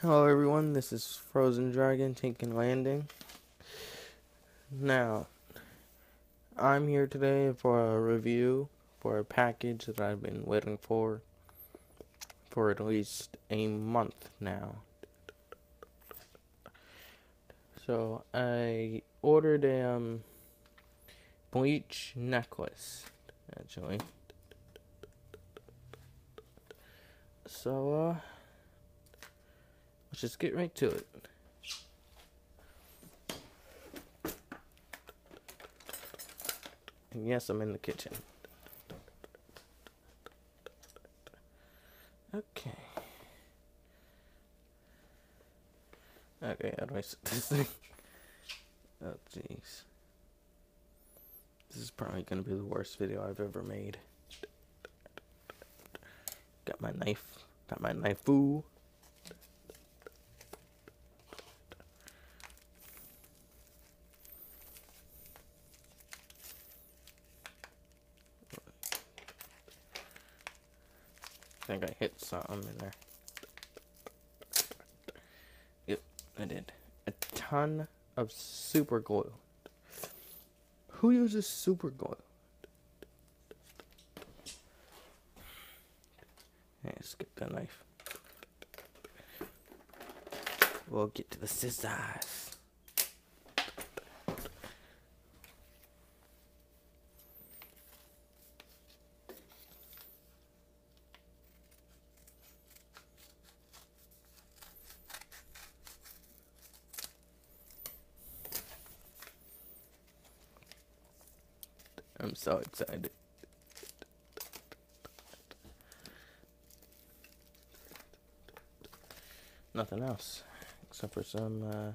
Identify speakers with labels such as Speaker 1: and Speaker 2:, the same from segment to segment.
Speaker 1: Hello everyone, this is Frozen Dragon taking landing. Now, I'm here today for a review for a package that I've been waiting for for at least a month now. So, I ordered a um, bleach necklace, actually. So, uh, let's just get right to it. And yes, I'm in the kitchen. Okay. Okay, how do I set this thing? Oh, jeez. This is probably going to be the worst video I've ever made. Got my knife. Got my knife. Ooh. Think I hit something in there. Yep, I did. A ton of super glue. Who uses super glue? Hey, get the knife. We'll get to the scissors. I'm so excited. Nothing else except for some uh,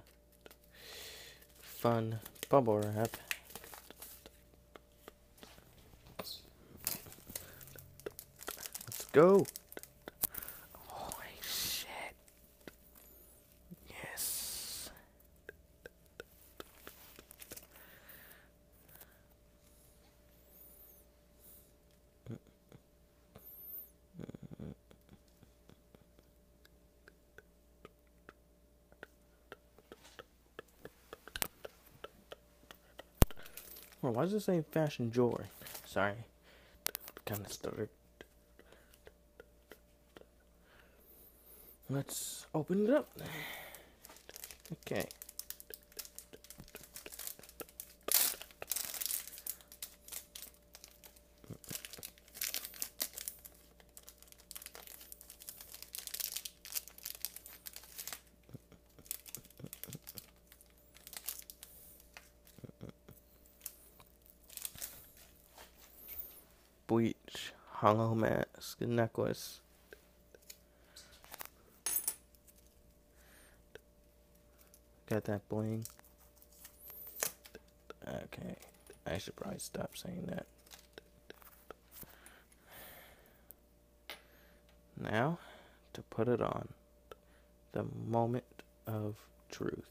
Speaker 1: fun bubble wrap. Let's go. Well, why does it say fashion jewelry? Sorry. Kind of stuttered. Let's open it up. Okay. Bleach, hollow mask, necklace. Got that bling. Okay, I should probably stop saying that. Now, to put it on, the moment of truth.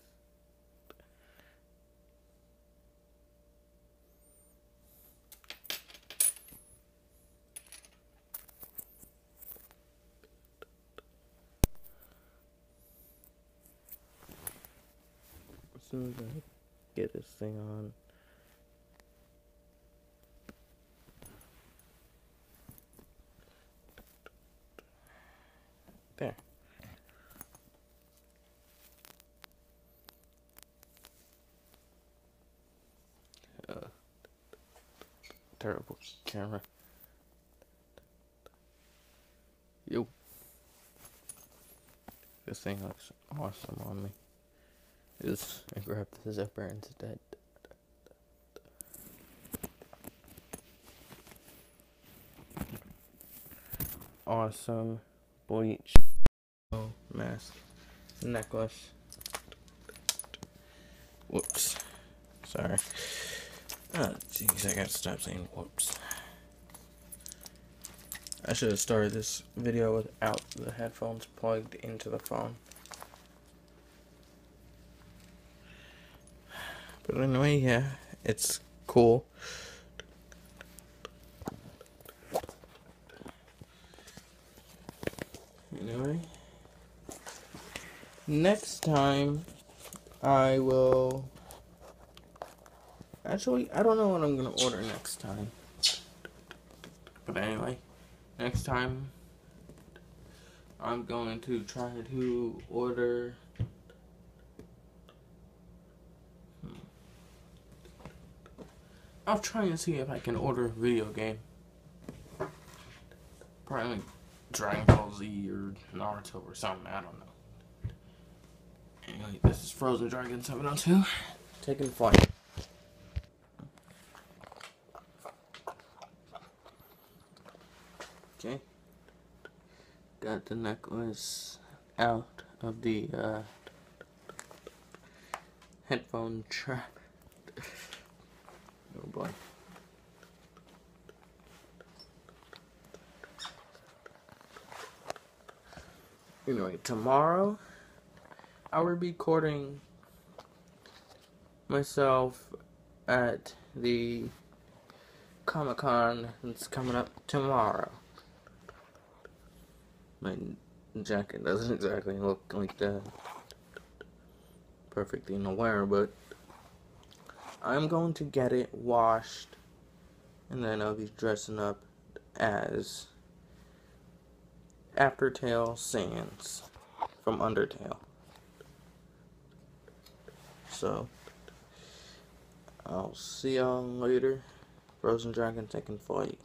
Speaker 1: Soon as I get this thing on. There. Uh, terrible camera. Yo. This thing looks awesome on me is I grab the zipper instead. Awesome bleach oh, mask necklace. Whoops. Sorry. Oh, jeez, I gotta stop saying whoops. I should have started this video without the headphones plugged into the phone. Anyway, yeah, it's cool. Anyway. next time I will. Actually, I don't know what I'm gonna order next time. But anyway, next time I'm going to try to order. I'll trying to see if I can order a video game. Probably like Dragon Ball Z or Naruto or something. I don't know. Anyway, this is Frozen Dragon 702. Taking flight. Okay. Got the necklace out of the uh, headphone trap. Oh boy. Anyway, tomorrow I will be recording myself at the Comic Con that's coming up tomorrow. My jacket doesn't exactly look like the perfect thing to wear, but I'm going to get it washed and then I'll be dressing up as Aftertale Sans from Undertale. So, I'll see y'all later. Frozen Dragon taking flight.